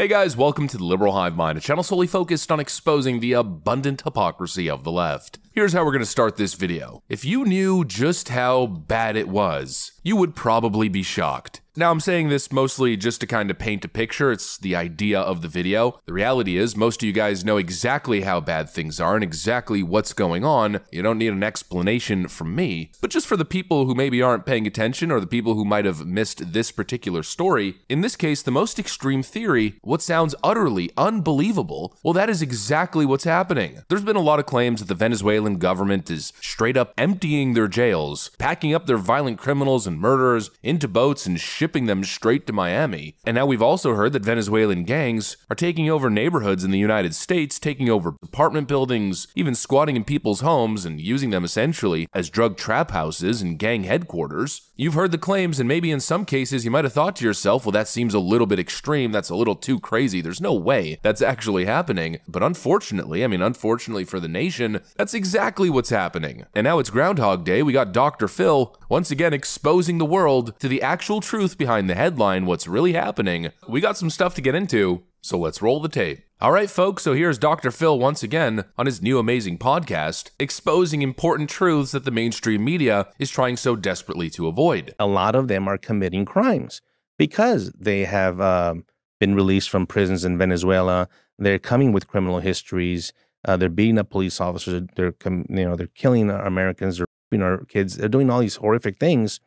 Hey guys, welcome to the Liberal Hive Mind, a channel solely focused on exposing the abundant hypocrisy of the left. Here's how we're going to start this video. If you knew just how bad it was, you would probably be shocked. Now, I'm saying this mostly just to kind of paint a picture. It's the idea of the video. The reality is, most of you guys know exactly how bad things are and exactly what's going on. You don't need an explanation from me. But just for the people who maybe aren't paying attention or the people who might have missed this particular story, in this case, the most extreme theory, what sounds utterly unbelievable, well, that is exactly what's happening. There's been a lot of claims that the Venezuelan government is straight up emptying their jails, packing up their violent criminals and murderers into boats and shipping them straight to Miami. And now we've also heard that Venezuelan gangs are taking over neighborhoods in the United States, taking over apartment buildings, even squatting in people's homes and using them essentially as drug trap houses and gang headquarters. You've heard the claims, and maybe in some cases you might have thought to yourself, well, that seems a little bit extreme. That's a little too crazy. There's no way that's actually happening. But unfortunately, I mean, unfortunately for the nation, that's exactly what's happening. And now it's Groundhog Day. We got Dr. Phil once again exposing the world to the actual truth behind the headline, what's really happening. We got some stuff to get into, so let's roll the tape. All right, folks, so here's Dr. Phil once again on his new amazing podcast, exposing important truths that the mainstream media is trying so desperately to avoid. A lot of them are committing crimes because they have um, been released from prisons in Venezuela. They're coming with criminal histories. Uh, they're beating up police officers. They're, you know, they're killing Americans. They're raping our kids. They're doing all these horrific things,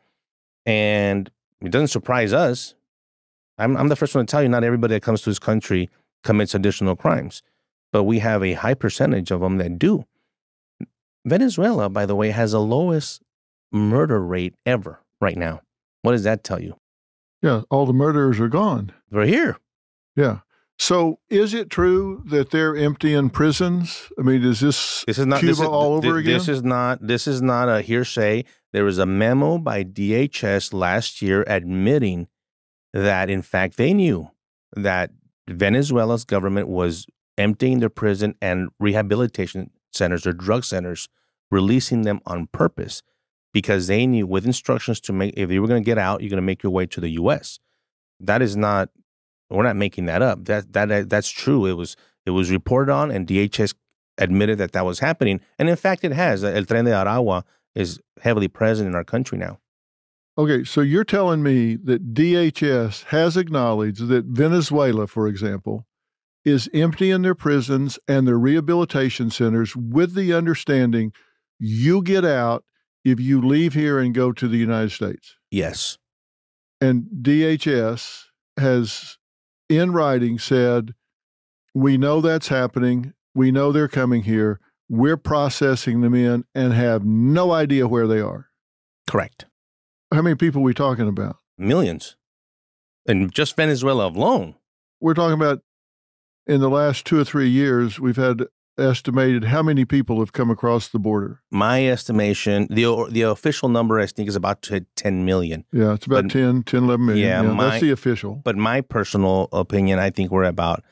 and it doesn't surprise us. I'm, I'm the first one to tell you, not everybody that comes to this country commits additional crimes, but we have a high percentage of them that do. Venezuela, by the way, has the lowest murder rate ever right now. What does that tell you? Yeah, all the murderers are gone. They're here. Yeah. So, is it true that they're emptying prisons? I mean, is this, This is not Cuba this is, all th- over again? This is not this is not a hearsay. There was a memo by DHS last year admitting that in fact they knew that Venezuela's government was emptying their prison and rehabilitation centers or drug centers, releasing them on purpose because they knew with instructions to make if you were going to get out, you're going to make your way to the U.S. That is not we're not making that up. That that that's true. It was it was reported on, and DHS admitted that that was happening, and in fact, it has. El Tren de Aragua is heavily present in our country now. okay, so you're telling me that DHS has acknowledged that Venezuela, for example, is emptying their prisons and their rehabilitation centers with the understanding you get out if you leave here and go to the United States. Yes, And DHS has, in writing, said, We know that's happening. We know they're coming here. We're processing them in and have no idea where they are. correct. How many people are we talking about? Millions, and just Venezuela alone. We're talking about in the last two or three years, we've had estimated how many people have come across the border. My estimation, the the official number, I think, is about to 10 million. Yeah, it's about But- 10, 10, 11 million. Yeah, my- that's the official. But my personal opinion, I think we're about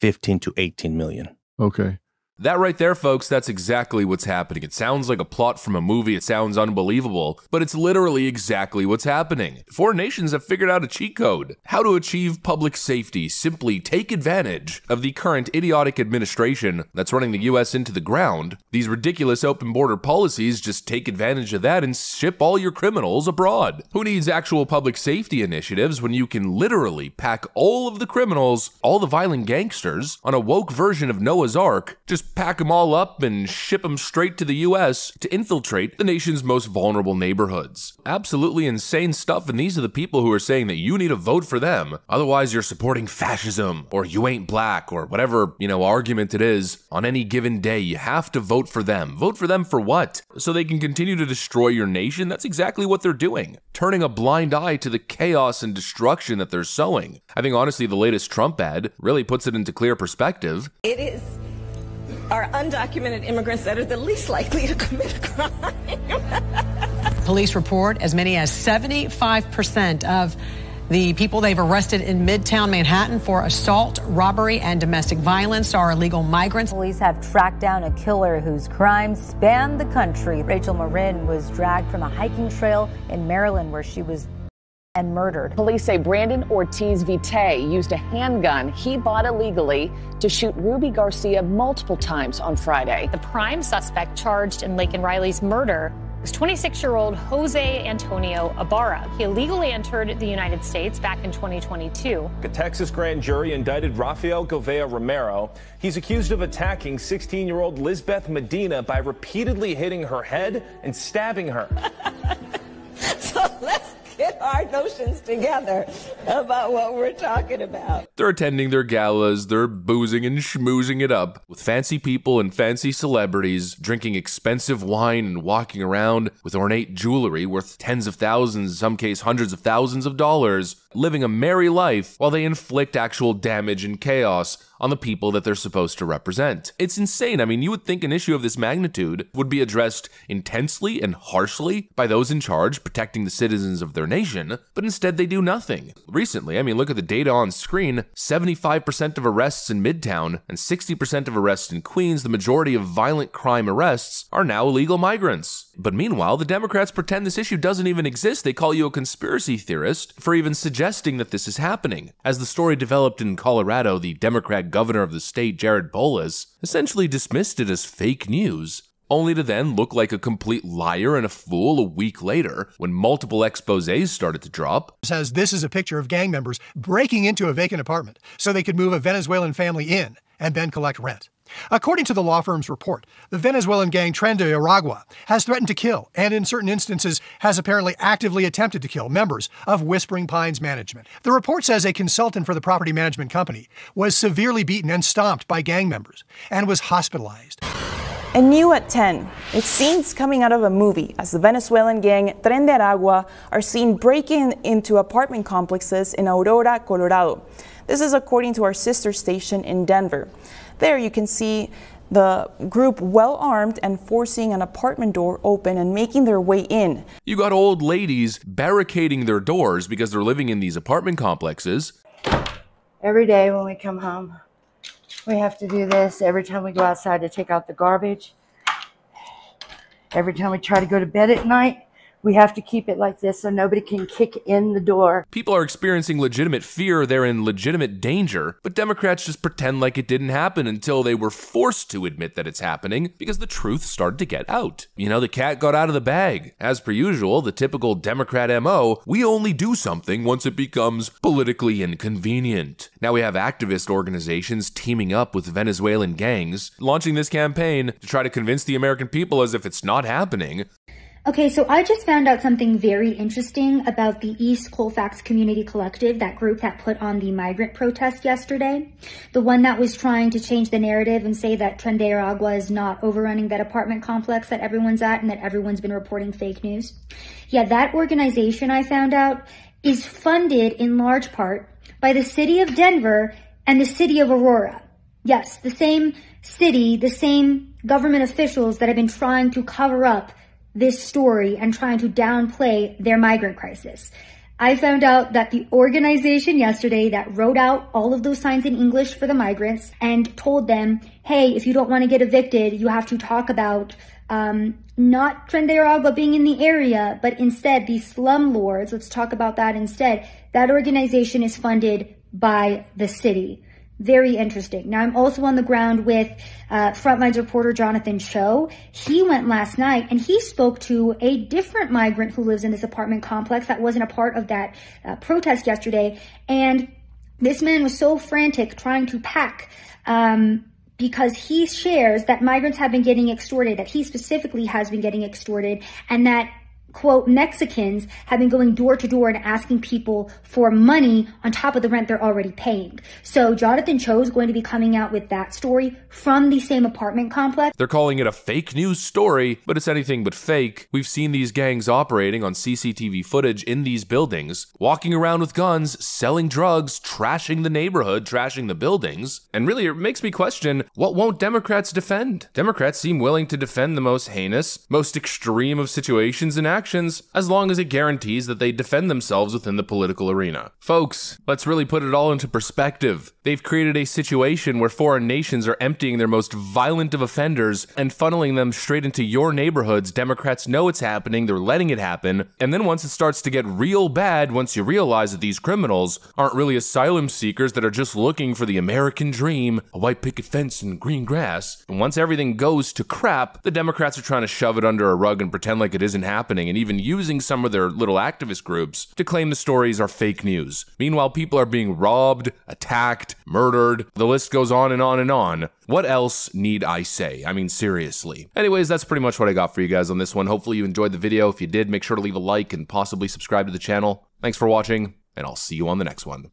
15 to 18 million. Okay. That right there, folks, that's exactly what's happening. It sounds like a plot from a movie. It sounds unbelievable, but it's literally exactly what's happening. Foreign nations have figured out a cheat code. How to achieve public safety. Simply take advantage of the current idiotic administration that's running the US into the ground. These ridiculous open border policies just take advantage of that and ship all your criminals abroad. Who needs actual public safety initiatives when you can literally pack all of the criminals, all the violent gangsters, on a woke version of Noah's Ark, just pack them all up and ship them straight to the US to infiltrate the nation's most vulnerable neighborhoods. Absolutely insane stuff, and these are the people who are saying that you need to vote for them. Otherwise, you're supporting fascism, or you ain't black, or whatever, you know, argument it is. On any given day, you have to vote for them. Vote for them for what? So they can continue to destroy your nation? That's exactly what they're doing. Turning a blind eye to the chaos and destruction that they're sowing. I think honestly, the latest Trump ad really puts it into clear perspective. It is our undocumented immigrants that are the least likely to commit a crime. Police report as many as 75% of the people they've arrested in Midtown Manhattan for assault, robbery, and domestic violence are illegal migrants. Police have tracked down a killer whose crimes span the country. Rachel Morin was dragged from a hiking trail in Maryland where she was and murdered. Police say Brandon Ortiz Vite used a handgun he bought illegally to shoot Ruby Garcia multiple times on Friday. The prime suspect charged in Laken Riley's murder was 26 year old Jose Antonio Ibarra. He illegally entered the United States back in 2022. A Texas grand jury indicted Rafael Govea Romero. He's accused of attacking 16 year old Lisbeth Medina by repeatedly hitting her head and stabbing her. get our notions together about what we're talking about. They're attending their galas, they're boozing and schmoozing it up with fancy people and fancy celebrities, drinking expensive wine and walking around with ornate jewelry worth tens of thousands, in some case hundreds of thousands of dollars, living a merry life while they inflict actual damage and chaos on the people that they're supposed to represent. It's insane. I mean, you would think an issue of this magnitude would be addressed intensely and harshly by those in charge protecting the citizens of their nation, but instead they do nothing. Recently, I mean, look at the data on screen 75% of arrests in Midtown and 60% of arrests in Queens, the majority of violent crime arrests, are now illegal migrants. But meanwhile, the Democrats pretend this issue doesn't even exist. They call you a conspiracy theorist for even suggesting that this is happening. As the story developed in Colorado, the Democrat governor of the state, Jared Polis, essentially dismissed it as fake news, only to then look like a complete liar and a fool a week later when multiple exposés started to drop. Says this is a picture of gang members breaking into a vacant apartment so they could move a Venezuelan family in and then collect rent. According to the law firm's report, the Venezuelan gang Tren de Aragua has threatened to kill and, in certain instances, has apparently actively attempted to kill members of Whispering Pines Management. The report says a consultant for the property management company was severely beaten and stomped by gang members and was hospitalized. And new at 10, it's scenes coming out of a movie as the Venezuelan gang Tren de Aragua are seen breaking into apartment complexes in Aurora, Colorado. This is according to our sister station in Denver. There you can see the group well armed and forcing an apartment door open and making their way in. You got old ladies barricading their doors because they're living in these apartment complexes. Every day when we come home, we have to do this. Every time we go outside to take out the garbage, every time we try to go to bed at night, we have to keep it like this so nobody can kick in the door. People are experiencing legitimate fear, they're in legitimate danger, but Democrats just pretend like it didn't happen until they were forced to admit that it's happening because the truth started to get out. You know, the cat got out of the bag. As per usual, the typical Democrat MO, we only do something once it becomes politically inconvenient. Now we have activist organizations teaming up with Venezuelan gangs, launching this campaign to try to convince the American people as if it's not happening Okay, so I just found out something very interesting about the East Colfax Community Collective, that group that put on the migrant protest yesterday. The one that was trying to change the narrative and say that Tren de Aragua is not overrunning that apartment complex that everyone's at and that everyone's been reporting fake news. Yeah, that organization I found out is funded in large part by the city of Denver and the city of Aurora. Yes, the same city, the same government officials that have been trying to cover up this story and trying to downplay their migrant crisis. I found out that the organization yesterday that wrote out all of those signs in English for the migrants and told them, hey, if you don't want to get evicted, you have to talk about um, not Tren being in the area, but instead the slumlords. Let's talk about that instead. That organization is funded by the city. Very interesting. Now, I'm also on the ground with uh, Frontlines reporter Jonathan Choe. He went last night and he spoke to a different migrant who lives in this apartment complex that wasn't a part of that uh, protest yesterday. And this man was so frantic trying to pack um, because he shares that migrants have been getting extorted, that he specifically has been getting extorted, and that quote, Mexicans have been going door to door and asking people for money on top of the rent they're already paying. So Jonathan Choe is going to be coming out with that story from the same apartment complex. They're calling it a fake news story, but it's anything but fake. We've seen these gangs operating on CCTV footage in these buildings, walking around with guns, selling drugs, trashing the neighborhood, trashing the buildings. And really, it makes me question what won't Democrats defend? Democrats seem willing to defend the most heinous, most extreme of situations in action actions as long as it guarantees that they defend themselves within the political arena. Folks, let's really put it all into perspective. They've created a situation where foreign nations are emptying their most violent of offenders and funneling them straight into your neighborhoods. Democrats know it's happening, they're letting it happen, and then once it starts to get real bad, once you realize that these criminals aren't really asylum seekers that are just looking for the American dream, a white picket fence and green grass, and once everything goes to crap, the Democrats are trying to shove it under a rug and pretend like it isn't happening, and even using some of their little activist groups to claim the stories are fake news. Meanwhile, people are being robbed, attacked, murdered, the list goes on and on and on. What else need I say? I mean, seriously. Anyways, that's pretty much what I got for you guys on this one. Hopefully you enjoyed the video. If you did, make sure to leave a like and possibly subscribe to the channel. Thanks for watching, and I'll see you on the next one.